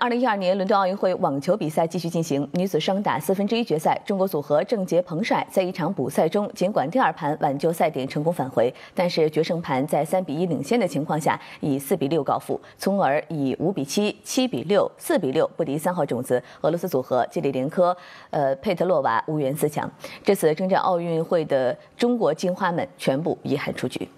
二零一二年伦敦奥运会网球比赛继续进行女子双打四分之一决赛中国组合郑洁彭帅在一场补赛中尽管第二盘挽救赛点成功返回但是决胜盘在三比一领先的情况下以四比六告负从而以五比七七比六四比六不敌三号种子俄罗斯组合基里连科呃佩特洛娃无缘四强。这次征战奥运会的中国金花们全部遗憾出局。